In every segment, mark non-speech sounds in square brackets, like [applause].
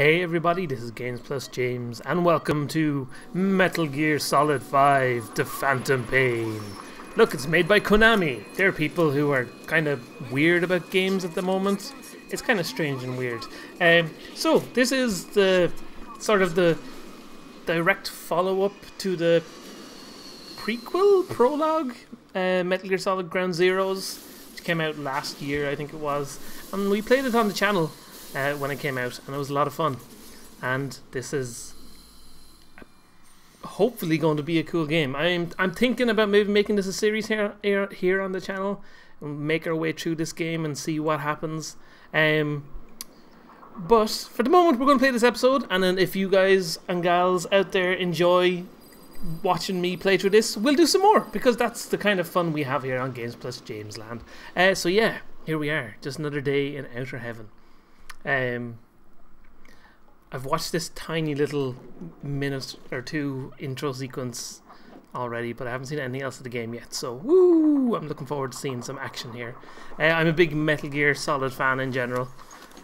Hey everybody, this is Games Plus James, and welcome to Metal Gear Solid 5 The Phantom Pain. Look, it's made by Konami. They're people who are kind of weird about games at the moment. It's kind of strange and weird. Um, so, this is the sort of the direct follow up to the prequel, prologue, uh, Metal Gear Solid Ground Zeroes, which came out last year, I think it was. And we played it on the channel uh, when it came out, and it was a lot of fun. And this is hopefully going to be a cool game. I'm I'm thinking about maybe making this a series here here, here on the channel, make our way through this game and see what happens. Um, but for the moment, we're going to play this episode, and then if you guys and gals out there enjoy watching me play through this, we'll do some more because that's the kind of fun we have here on Games Plus James Land. Uh, so yeah, here we are, just another day in outer heaven. Um, I've watched this tiny little minute or two intro sequence already, but I haven't seen anything else of the game yet. So, woo! I'm looking forward to seeing some action here. Uh, I'm a big Metal Gear Solid fan in general,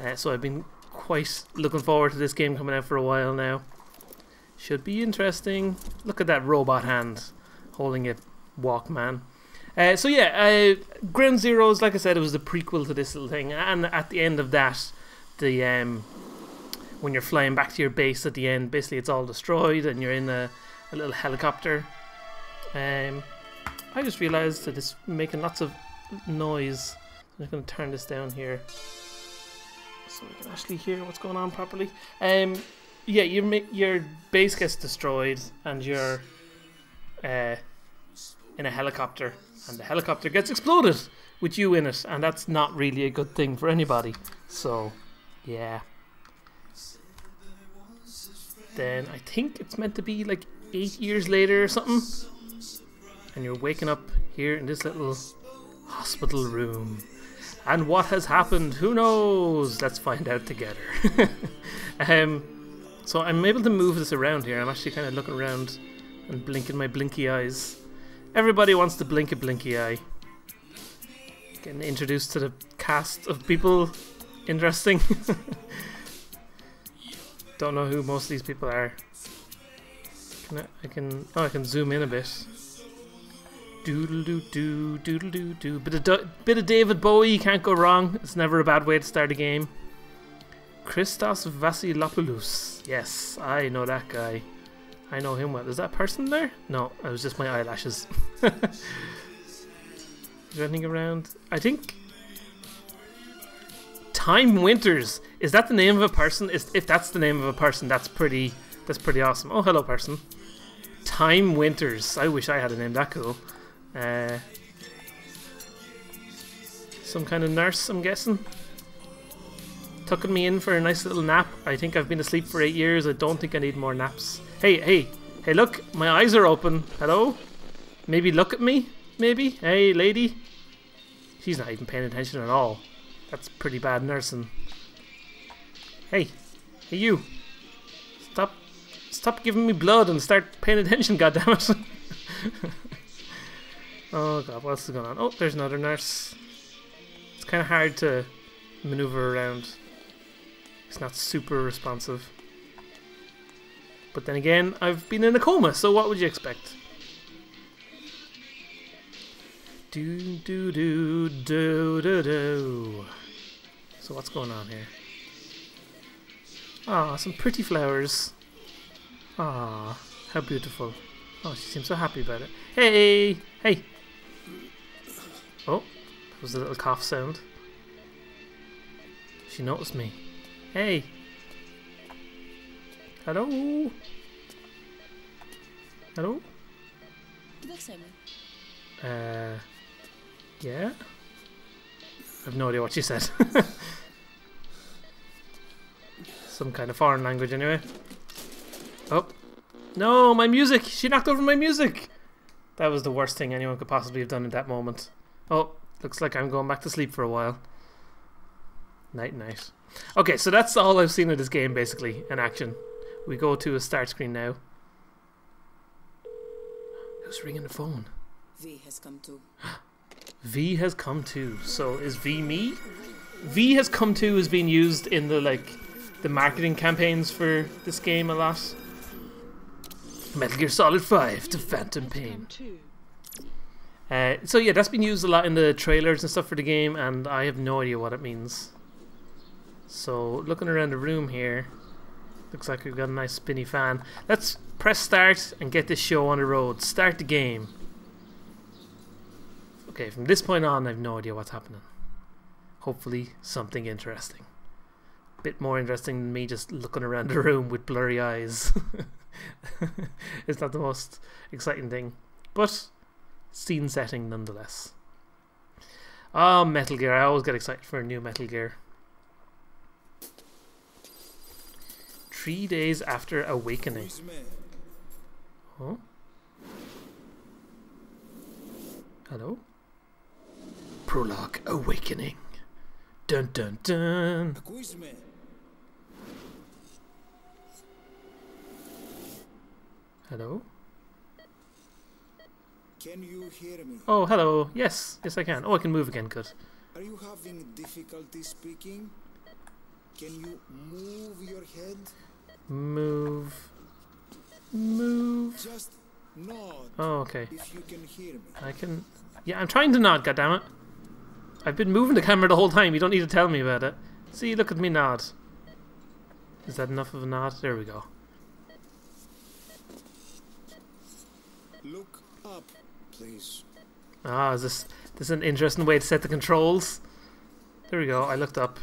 uh, so I've been quite looking forward to this game coming out for a while now. Should be interesting. Look at that robot hand holding a Walkman. Uh, so yeah, uh, Ground Zeroes, like I said, it was the prequel to this little thing, and at the end of that, the um, when you're flying back to your base at the end, basically it's all destroyed, and you're in a, a little helicopter. Um, I just realised that it's making lots of noise. I'm just going to turn this down here so we can actually hear what's going on properly. Um, yeah, your your base gets destroyed, and you're uh, in a helicopter, and the helicopter gets exploded with you in it, and that's not really a good thing for anybody. So, yeah. Then I think it's meant to be like eight years later or something, and you're waking up here in this little hospital room. And what has happened? Who knows? Let's find out together. [laughs] um, so I'm able to move this around here. I'm actually kind of looking around and blinking my blinky eyes. Everybody wants to blink a blinky eye. Getting introduced to the cast of people. Interesting. [laughs] Don't know who most of these people are. Can I, I can oh I can zoom in a bit. Doodle doo doo doodle doo doo. Bit of bit of David Bowie can't go wrong. It's never a bad way to start a game. Christos Vasilopoulos. Yes, I know that guy. I know him well. Is that person there? No, it was just my eyelashes. [laughs] Is there anything around? I think Time Winters. Is that the name of a person? Is if that's the name of a person, that's pretty that's pretty awesome. Oh, hello person. Time Winters. I wish I had a name that cool. Uh, some kind of nurse, I'm guessing. Tucking me in for a nice little nap. I think I've been asleep for eight years. I don't think I need more naps. Hey, hey, hey, look, my eyes are open. Hello? Maybe look at me? Maybe? Hey, lady? She's not even paying attention at all. That's pretty bad nursing. Hey, hey you. Stop stop giving me blood and start paying attention, [laughs] goddammit. oh god, what else is going on? Oh, there's another nurse. It's kind of hard to maneuver around. It's not super responsive. But then again, I've been in a coma, so what would you expect? Do do do do do do. So what's going on here? Ah, some pretty flowers. Ah, how beautiful. Oh, she seems so happy about it. Hey, hey. Oh, that was a little cough sound. She noticed me. Hey. Hello. Hello. Uh. Yeah? I have no idea what she said. [laughs] Some kind of foreign language anyway. Oh. No, my music! She knocked over my music! That was the worst thing anyone could possibly have done in that moment. Oh, looks like I'm going back to sleep for a while. Night night. Okay, so that's all I've seen of this game basically in action. We go to a start screen now. Who's ringing the phone? V has come to. [gasps] V has come to. So is V me? V has come to is being used in the like the marketing campaigns for this game a lot. Metal Gear Solid 5 to Phantom Pain. Uh, so yeah, that's been used a lot in the trailers and stuff for the game, and I have no idea what it means. So looking around the room here, looks like we've got a nice spinny fan. Let's press start and get this show on the road. Start the game. Okay, from this point on, I have no idea what's happening. Hopefully, something interesting. A Bit more interesting than me just looking around the room with blurry eyes. [laughs] it's not the most exciting thing, but scene setting nonetheless. Ah, oh, Metal Gear. I always get excited for a new Metal Gear. Three days after awakening. Oh? Hello? Prologue Awakening. Dun dun dun. Hello? Can you hear me? Oh, hello. Yes, yes I can. Oh, I can move again. Good. Are you having difficulty speaking? Can you move your head? Move. Move. Just nod. Oh, okay. If you can hear me. I can. Yeah, I'm trying to nod. Goddammit. I've been moving the camera the whole time. You don't need to tell me about it. See, look at me nod. Is that enough of a nod? There we go. Look up, please. Ah, is this this is an interesting way to set the controls? There we go. I looked up.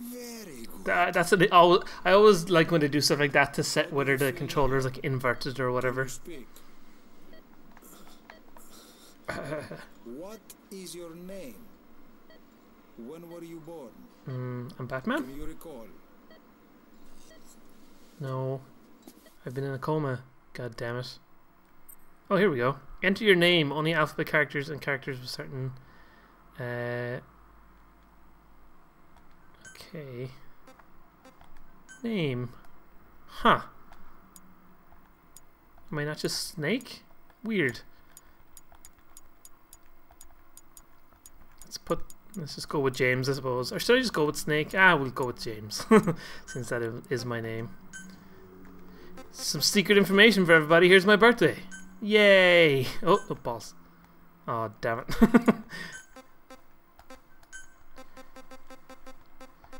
Very good. That, that's I I always like when they do stuff like that to set whether the controller is like inverted or whatever. [laughs] What is your name? When were you born? Mm, I'm Batman. Can you recall? No, I've been in a coma. God damn it. Oh, here we go. Enter your name. Only alphabet characters and characters with certain. Uh, okay. Name. Huh. Am I not just Snake? Weird. Put. Let's just go with James, I suppose. Or should I just go with Snake? Ah, we'll go with James, [laughs] since that is my name. Some secret information for everybody. Here's my birthday. Yay! Oh, the balls. Oh, damn it. [laughs]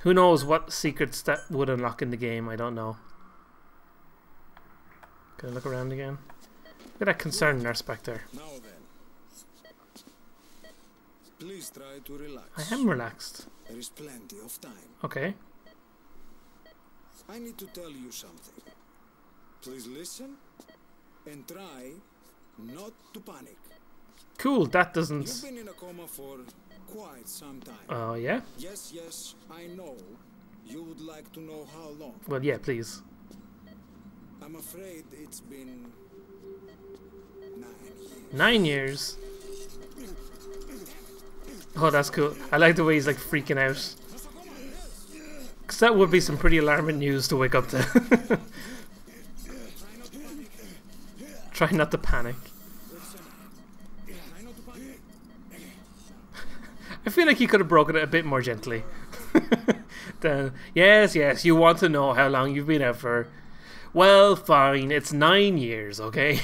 Who knows what secrets that would unlock in the game? I don't know. I look around again? Look at that concerned nurse back there. Please try to relax. I am relaxed. There is plenty of time. Okay. I need to tell you something. Please listen and try not to panic. Cool, that doesn't. You've been in a coma for quite some time. Oh, yeah? yes, yes, I know. You would like to know how long. Well, yeah, please. I'm afraid it's been nine years. Nine years. Oh, that's cool. I like the way he's like freaking out. Because that would be some pretty alarming news to wake up to. [laughs] Try not to panic. [laughs] I feel like he could have broken it a bit more gently. [laughs] then, yes, yes, you want to know how long you've been out for. Well, fine, it's nine years, okay?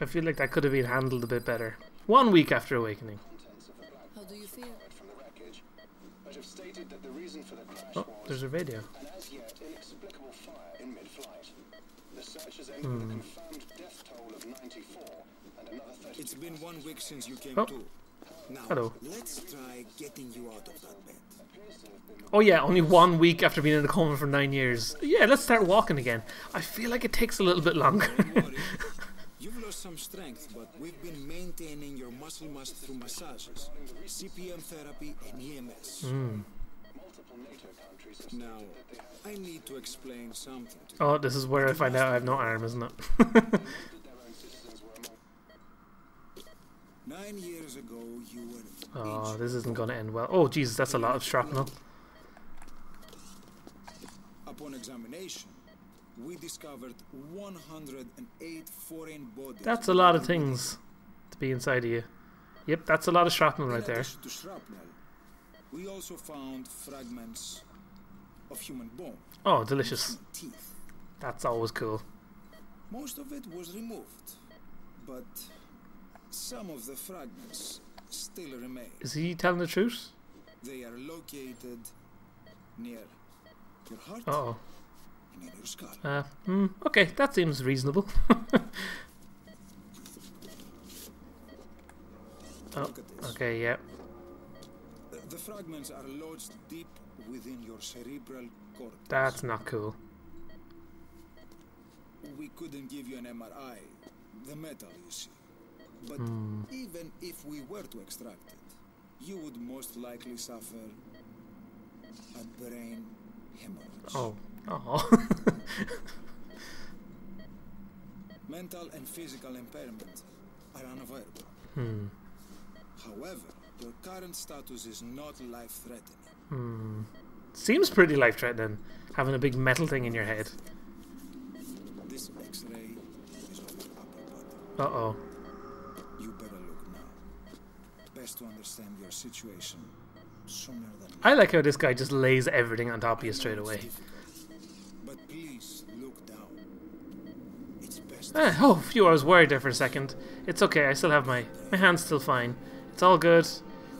I feel like that could have been handled a bit better. One week after awakening. How do you feel? from the wreckage, but have stated that the reason for the crash Oh, was there's a radio. an as yet inexplicable fire in mid-flight. The searchers ended Hmm. with a confirmed death toll of 94 a another 30. It's been one week since you came Oh. to. Now, Hello. let's try getting you out of that bed. Oh yeah, only one week after being in a coma for nine years. Yeah, let's start walking again. I feel like it takes a little bit longer. [laughs] You've lost some strength, but we've been maintaining your muscle mass through massages, CPM therapy, and EMS. Hmm. Now, I need to explain something to oh, this is where I find out I have no arm, isn't it? that their own citizens were among Nine years ago, you were oh, this isn't going to end well. Oh, Jesus, that's a lot of shrapnel. Upon examination, we discovered 108 foreign bodies. That's a lot of things to be inside of you. Yep, that's a lot of shrapnel right there. shrapnel, We also found fragments of human bone, Oh, delicious. teeth. That's always cool. Most of it was removed, but some of the fragments still remain. Is he telling the truth? They are located near your heart Oh. and in your skull. Uh, hmm, okay, that seems reasonable. Oh, [laughs] Look at this. okay, yeah. The- fragments are lodged deep within your cerebral cortex. That's not cool. We couldn't give you an MRI, the metal, you see. But Hmm. even if we were to extract it, you would most likely suffer a brain hemorrhage. Oh. Oh. Mental and physical impairment are unavoidable. hmm. However, your current status is not life threatening. Hmm. Seems pretty life threatening, having a big metal thing in your head. This x ray is of your upper body. Uh oh. You better look now. Best to understand your situation sooner than later. I like how this guy just lays everything on top of you straight I know it's away. But please look down. It's best. Eh, oh, phew, I was worried there for a second. It's okay, I still have my. My hand's still fine. It's all good.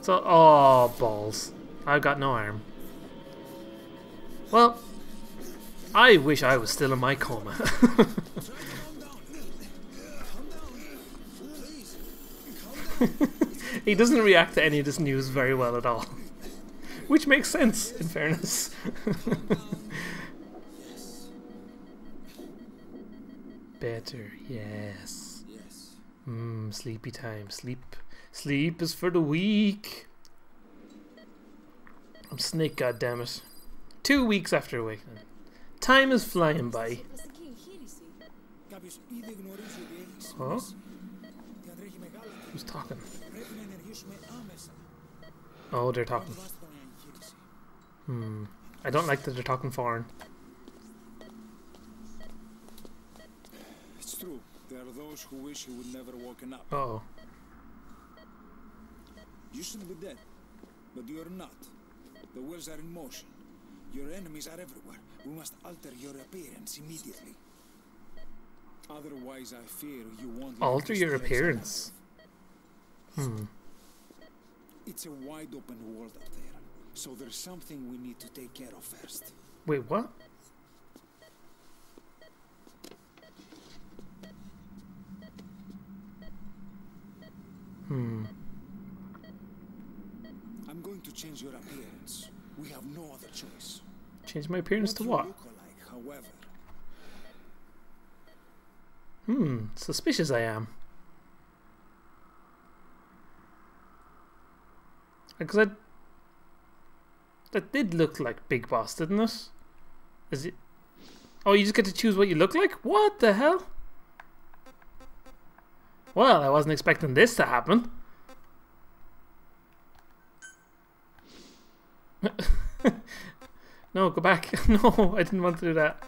All. Oh, balls. I've got no arm. Well, I wish I was still in my coma. [laughs] he doesn't react to any of this news very well at all. [laughs] Which makes sense, in fairness. [laughs] Better, yes. Yes. Mmm, sleepy time. Sleep. Sleep is for the weak. I'm snake, goddammit. Two weeks after awakening. Time is flying by. Huh? Who's talking? Oh, they're talking. Hmm. I don't like that they're talking foreign. It's true. There are those who wish he would never woken up. Uh oh. You should be dead, but you're not. The wheels are in motion. Your enemies are everywhere. We must alter your appearance immediately. Otherwise, I fear you won't. Alter your appearance. Hmm. It's a wide open world up there, so there's something we need to take care of first. Wait, what? Hmm. I'm going to change your appearance. We have no other choice. Change my appearance to what? look alike, however. Hmm. Suspicious I am. Because I. That did look like Big Boss, didn't it? Is it? Oh, you just get to choose what you look like? What the hell? Well, I wasn't expecting this to happen. [laughs] no, go back. [laughs] no, I didn't want to do that.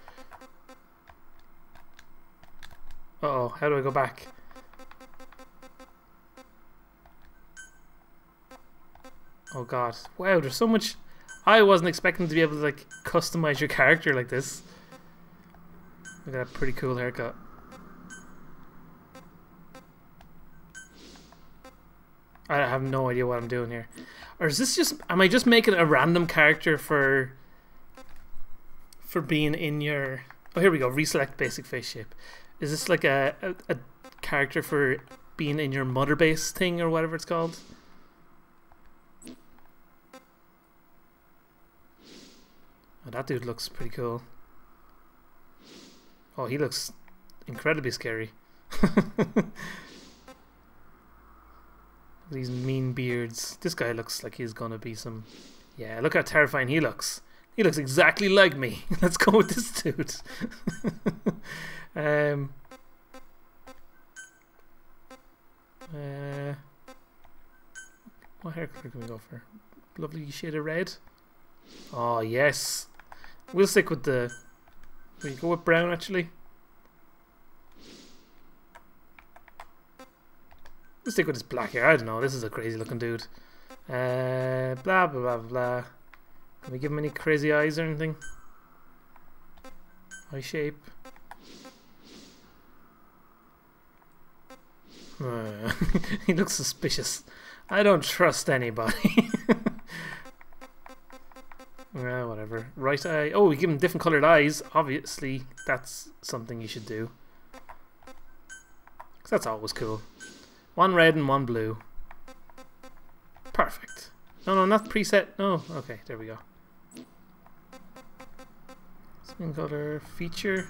Uh oh, how do I go back? Oh god. Wow, there's so much I wasn't expecting to be able to like customize your character like this. Look at that pretty cool haircut. I have no idea what I'm doing here. Or is this just am I just making a random character for for being in your Oh here we go, reselect basic face shape. Is this like a, a, a character for being in your mother base thing or whatever it's called? Oh, that dude looks pretty cool. Oh, he looks incredibly scary. [laughs] These mean beards. This guy looks like he's gonna be some. Yeah, look how terrifying he looks. He looks exactly like me. [laughs] Let's go with this dude. [laughs] um. Uh, what hair color can we go for? Lovely shade of red. Oh yes, we'll stick with the. We go with brown actually. We'll stick with his black hair. I don't know. This is a crazy looking dude. Uh, blah blah blah blah. Can we give him any crazy eyes or anything? Eye shape. Uh, [laughs] he looks suspicious. I don't trust anybody. [laughs] Yeah, whatever. Right eye. Oh, we give him different coloured eyes. Obviously, that's something you should do. 'Cause that's always cool. One red and one blue. Perfect. No, no, not preset. No. Okay, there we go. Skin color, feature.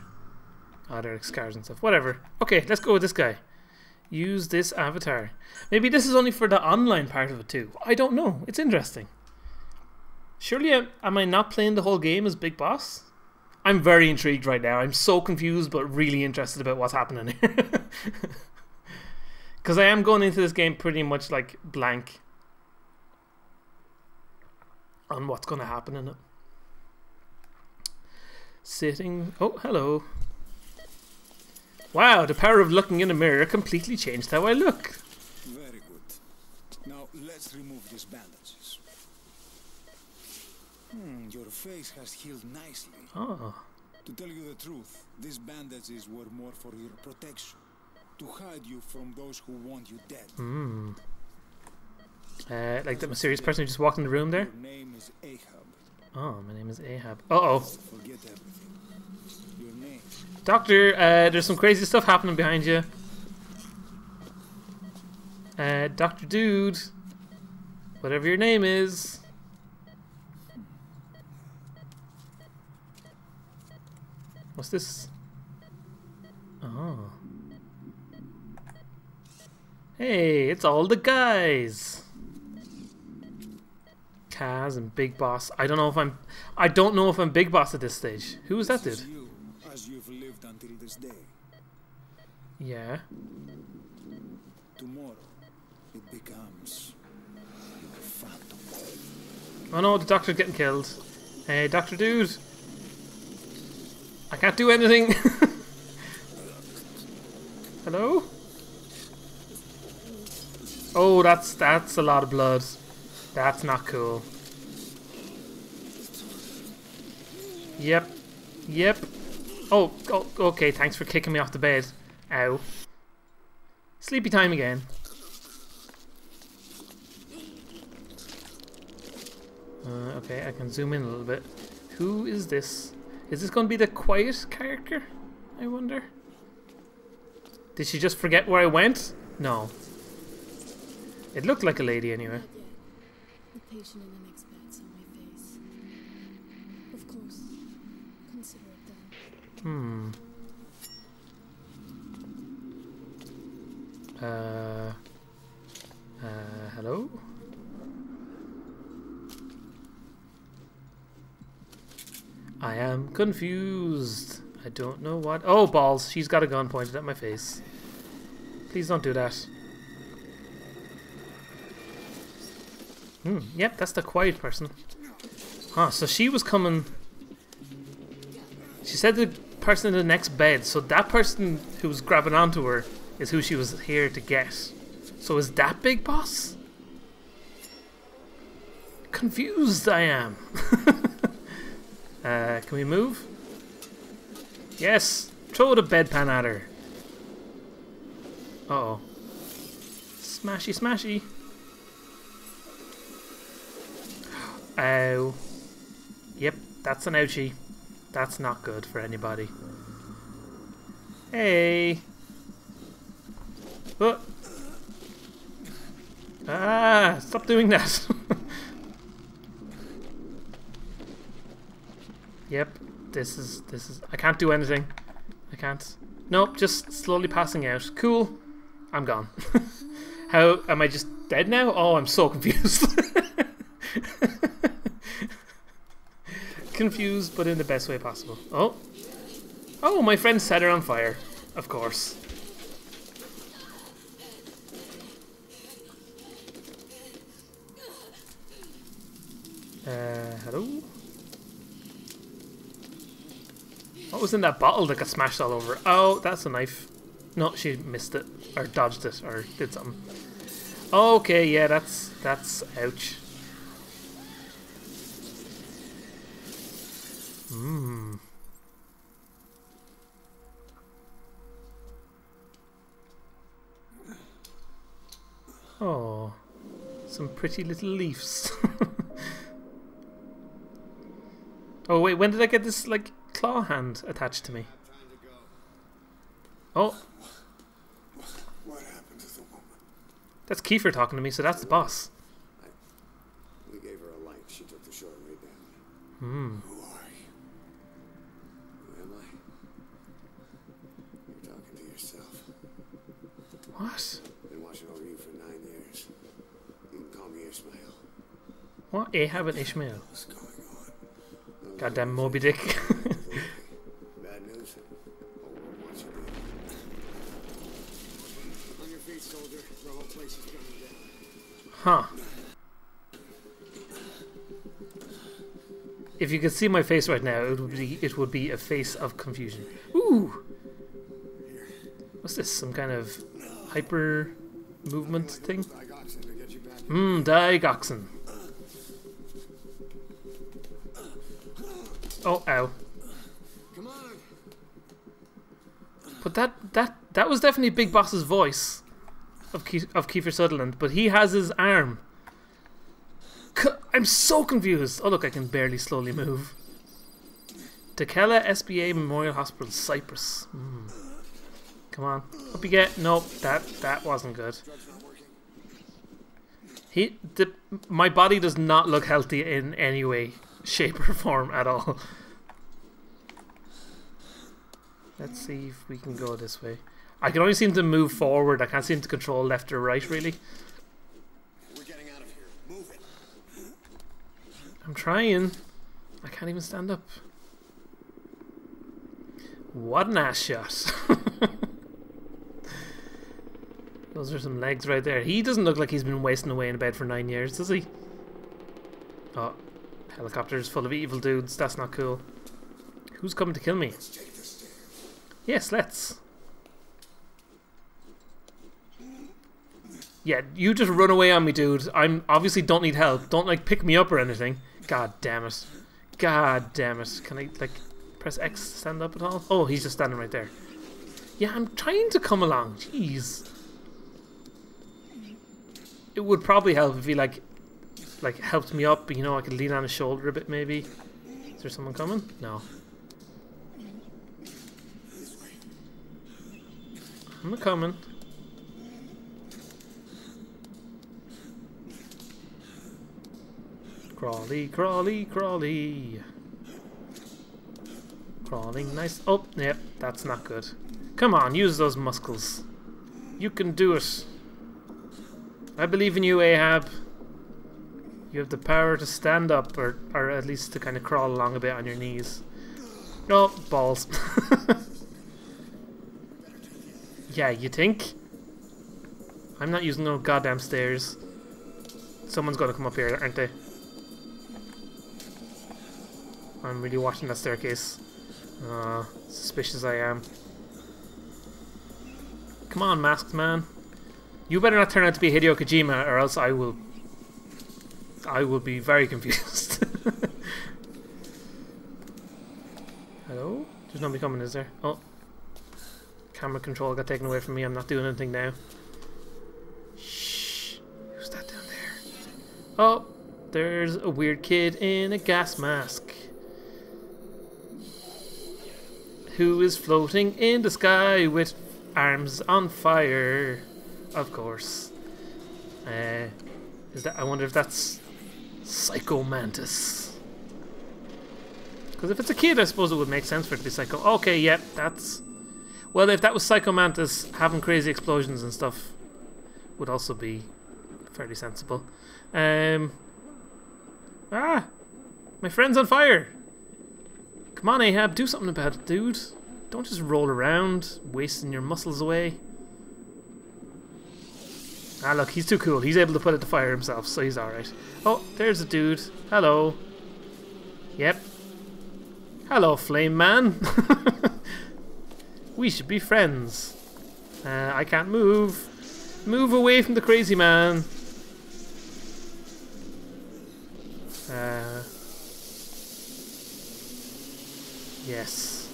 Oh, there are scars and stuff. Whatever. Okay, let's go with this guy. Use this avatar. Maybe this is only for the online part of it too. I don't know. It's interesting. Surely, am, am I not playing the whole game as Big Boss? I'm very intrigued right now. I'm so confused, but really interested about what's happening here. [laughs] Because I am going into this game pretty much like blank on what's going to happen in it. Sitting. Oh, hello. Wow, the power of looking in a mirror completely changed how I look. Very good. Now let's remove these bandages. Hmm, your face has healed nicely. Oh, To tell you the truth, these bandages were more for your protection. To hide you from those who want you dead. hmm. Uh, like that mysterious person who just walked in the room there. Your name is Ahab. Oh, my name is Ahab. Uh oh. Forget everything. Your name. Doctor, uh, there's some crazy stuff happening behind you. Uh, Doctor Dude, whatever your name is. What's this? Oh. Hey, it's all the guys. Kaz and Big Boss. I don't know if I'm. I don't know if I'm Big Boss at this stage. Who was that dude? you, as you've lived until this day. Yeah. Tomorrow, it becomes. Oh no, the doctor's getting killed. Hey, Doctor Dude. I can't do anything. [laughs] Hello? That's that's a lot of blood. That's not cool. Yep. Yep. Oh, oh, okay, thanks for kicking me off the bed. Ow. Sleepy time again. Uh, okay, I can zoom in a little bit. Who is this? Is this going to be the quiet character? I wonder. Did she just forget where I went? No. It looked like a lady anyway. The patient in the next bed's on my face. Of course. Consider it done. Hmm. Uh. Uh. Hello? I am confused. I don't know what. Oh, balls. She's got a gun pointed at my face. Please don't do that. Hmm. Yep, that's the quiet person. Huh, so she was coming. She said the person in the next bed, so that person who was grabbing onto her is who she was here to get. So is that Big Boss? Confused I am. [laughs] uh, can we move? Yes. Throw the bedpan at her. Uh oh. Smashy, smashy. Ow. Yep, that's an ouchie. That's not good for anybody. Hey. Oh. Ah, stop doing that. [laughs] yep, this is this is I can't do anything. I can't. Nope, just slowly passing out. Cool. I'm gone. [laughs] How am I just dead now? Oh, I'm so confused. [laughs] confused, but in the best way possible. Oh. Oh, my friend set her on fire. Of course. Uh, hello? What was in that bottle that got smashed all over? Oh, that's a knife. No, she missed it. Or dodged it, or did something. Okay, yeah, that's that's ouch. Hmm. Oh, some pretty little leaves. [laughs] oh wait, when did I get this like claw hand attached to me? Oh, What happened to the woman? that's Kiefer talking to me, so that's the boss. We gave her a light. She took the short way down. Hmm. What? Been watching over you for nine years. You can call me Ishmael. What? Ahab and Ishmael. What's going on? Goddamn Moby Dick. [laughs] Bad news? Oh, what you. On your feet, soldier. The whole place is coming down. huh. If you could see my face right now, it would be it would be a face of confusion. Ooh. What's this? Some kind of hyper movement thing? Hmm, digoxin. Oh, ow. But that that that was definitely Big Boss's voice of Ke- of Kiefer Sutherland, but he has his arm. I'm so confused. Oh look, I can barely slowly move. Dhekelia SBA Memorial Hospital, Cyprus. Hmm. Come on, up you get. Nope, that that wasn't good. He, the, my body does not look healthy in any way, [laughs] shape, or form at all. Let's see if we can go this way. I can only seem to move forward. I can't seem to control left or right, really. We're getting out of here. Move it. I'm trying. I can't even stand up. What an ass shot. [laughs] Those are some legs right there. He doesn't look like he's been wasting away in bed for nine years, does he? Oh, helicopters full of evil dudes. That's not cool. Who's coming to kill me? Yes, let's. Yeah, you just run away on me, dude. I'm obviously don't need help. Don't like pick me up or anything. God damn it. God damn it. Can I like press X to stand up at all? Oh, he's just standing right there. Yeah, I'm trying to come along. Jeez. It would probably help if he like like helped me up, you know, I could lean on his shoulder a bit maybe. Is there someone coming? No. I'm coming. Crawly, crawly, crawly. Crawling nice. Oh, yep, that's not good. Come on, use those muscles. You can do it. I believe in you, Ahab. You have the power to stand up, or, or at least to kind of crawl along a bit on your knees. Oh, balls. [laughs] yeah, you think? I'm not using no goddamn stairs. Someone's gonna come up here, aren't they? I'm really watching that staircase. Uh, suspicious I am. Come on, masked man. You better not turn out to be Hideo Kojima, or else I will. I will be very confused. [laughs] Hello? There's nobody coming, is there? Oh. Camera control got taken away from me. I'm not doing anything now. Shh. Who's that down there? Oh, there's a weird kid in a gas mask. Who is floating in the sky with arms on fire? Of course. Uh, is that? I wonder if that's Psycho Mantis. Because if it's a kid, I suppose it would make sense for it to be Psycho. Okay, yep, that's. Well, if that was Psycho Mantis having crazy explosions and stuff, would also be fairly sensible. Um. Ah, my friend's on fire. Come on, Ahab, do something about it, dude. Don't just roll around, wasting your muscles away. Ah, look, he's too cool. He's able to put it to fire himself, so he's alright. Oh, there's a dude. Hello. Yep. Hello, Flame Man. [laughs] we should be friends. Uh, I can't move. Move away from the crazy man. Uh, yes.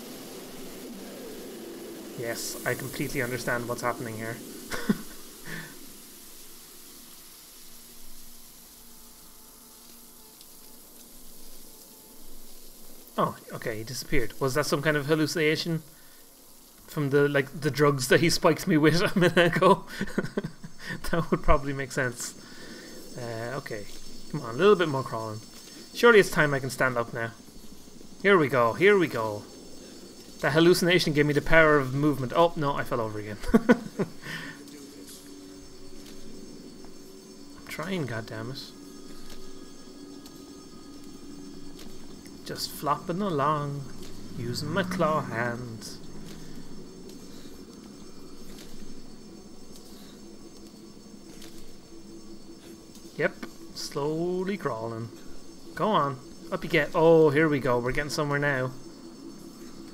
Yes, I completely understand what's happening here. [laughs] oh, okay, he disappeared. Was that some kind of hallucination? From the like the drugs that he spiked me with [laughs] a minute ago? [laughs] that would probably make sense. Uh, okay. Come on, a little bit more crawling. Surely it's time I can stand up now. Here we go, here we go. That hallucination gave me the power of movement. Oh, no, I fell over again. [laughs] I'm trying, goddammit. Just flopping along, using my claw hand. Yep, slowly crawling. Go on, up you get. Oh, here we go, we're getting somewhere now.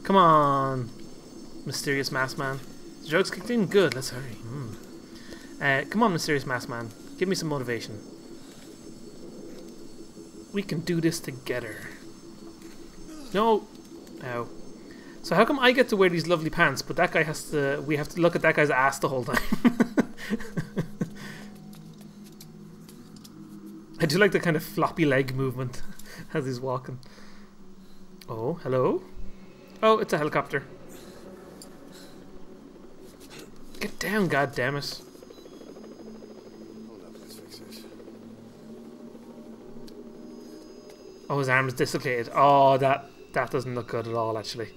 Come on, mysterious mask man. The joke's kicked in. Good. Let's hurry. Mm. Uh, come on, mysterious mask man. Give me some motivation. We can do this together. No. No. So how come I get to wear these lovely pants, but that guy has to? We have to look at that guy's ass the whole time. [laughs] I do like the kind of floppy leg movement [laughs] as he's walking. Oh, hello. Oh, it's a helicopter. Get down, God damn! Hold up, let's fix this. Oh, his arm is dislocated. Oh, that that doesn't look good at all, actually.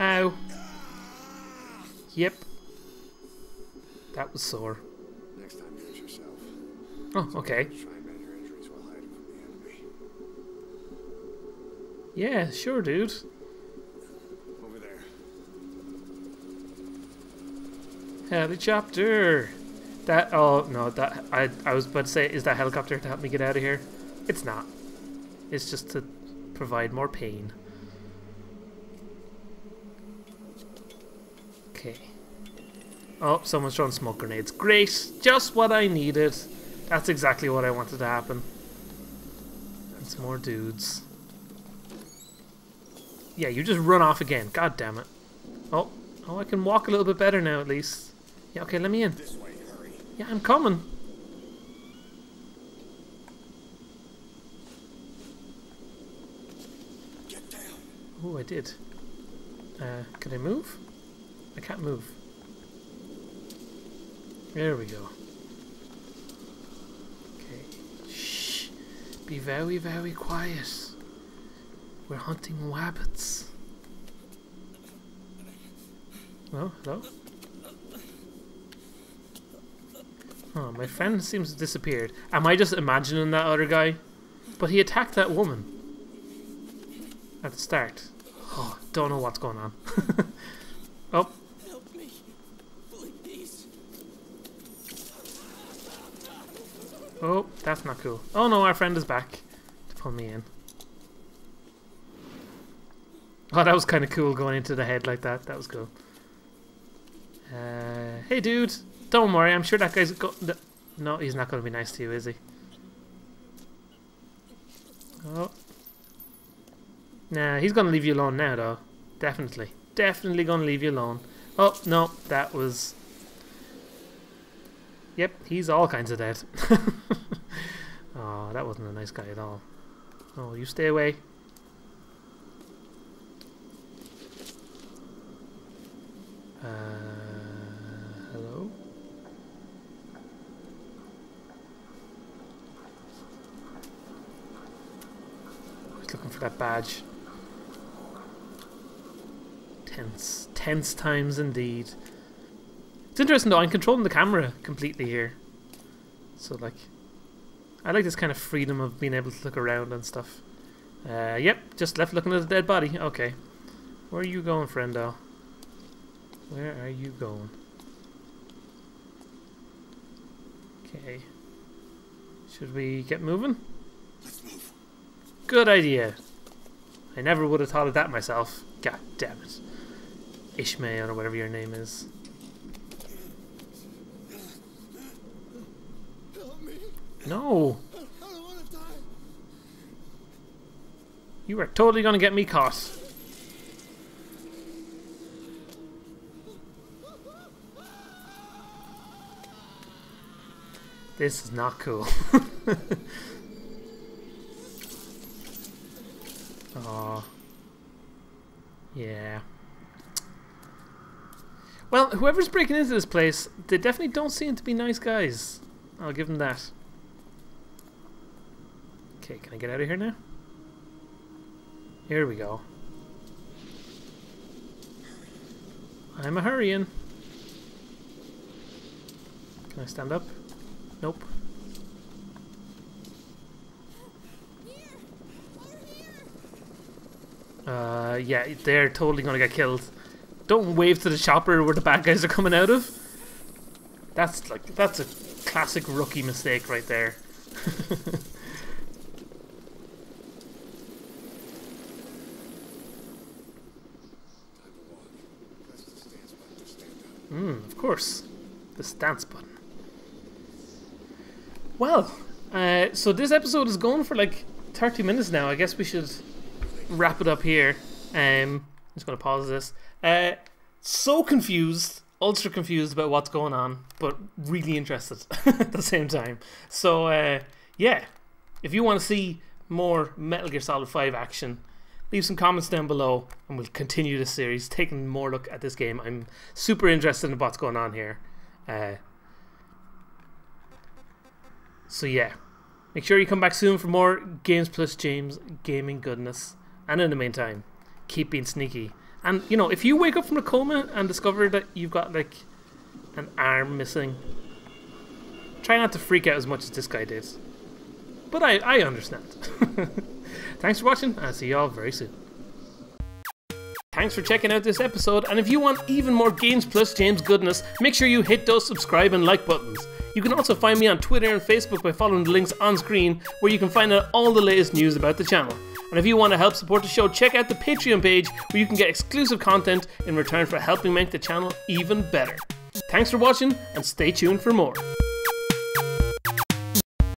Ow. Yep. That was sore. Next time, yourself. Oh, okay. Yeah, sure, dude. Over there. Helicopter. That. Oh no, that I I was about to say, is that helicopter to help me get out of here? It's not. It's just to provide more pain. Okay. Oh, someone's throwing smoke grenades. Great! Just what I needed. That's exactly what I wanted to happen. And some more dudes. Yeah, you just run off again. God damn it. Oh, oh, I can walk a little bit better now at least. Yeah, okay, let me in. Way. Yeah, I'm coming. Get down. Oh, I did. Uh, can I move? I can't move. There we go. Okay. Shh. Be very, very quiet. We're hunting wabbits. Oh, hello? Oh, my friend seems to disappeared. Am I just imagining that other guy? But he attacked that woman. At the start. Oh, don't know what's going on. [laughs] oh, Help me, please. oh, that's not cool. Oh no, our friend is back to pull me in. Oh, that was kind of cool going into the head like that. That was cool. Uh, hey, dude. Don't worry. I'm sure that guy's go- th- No, he's not going to be nice to you, is he? Oh. Nah, he's to leave you alone now, though. Definitely. Definitely to leave you alone. Oh, no. That was... Yep, he's all kinds of dead. [laughs] oh, that wasn't a nice guy at all. Oh, you stay away. Uh, hello? He's looking for that badge. Tense. Tense times indeed. It's interesting though, I'm controlling the camera completely here. So like I like this kind of freedom of being able to look around and stuff. Uh, yep, just left looking at a dead body. Okay. Where are you going, friendo? Where are you going? Okay. Should we get moving? Let's move. Good idea. I never would have thought of that myself. God damn it. Ishmael or whatever your name is. No. You are totally gonna get me caught. This is not cool. [laughs] Aw. yeah. Well, whoever's breaking into this place, they definitely don't seem to be nice guys. I'll give them that. Okay, can I get out of here now? Here we go. I'm a hurrying. Can I stand up? Nope. Uh, yeah, they're totally gonna get killed. Don't wave to the chopper where the bad guys are coming out of. That's like that's a classic rookie mistake right there. [laughs] Hmm, of course. The stance button. Well, uh, so this episode is going for like 30 minutes now. I guess we should wrap it up here. Um, just going to pause this. Uh, so confused, ultra confused about what's going on, but really interested [laughs] at the same time. So, uh, yeah, if you want to see more Metal Gear Solid 5 action, leave some comments down below and we'll continue this series, taking more look at this game. I'm super interested in what's going on here. Uh, so, yeah, make sure you come back soon for more Games Plus James gaming goodness. And in the meantime, keep being sneaky. And you know, if you wake up from a coma and discover that you've got like an arm missing, try not to freak out as much as this guy did. But I, I understand. [laughs] Thanks for watching, I'll see y'all very soon. Thanks for checking out this episode, and if you want even more Games Plus James goodness, make sure you hit those subscribe and like buttons. You can also find me on Twitter and Facebook by following the links on screen, where you can find out all the latest news about the channel. And if you want to help support the show, check out the Patreon page where you can get exclusive content in return for helping make the channel even better. Thanks for watching and stay tuned for more.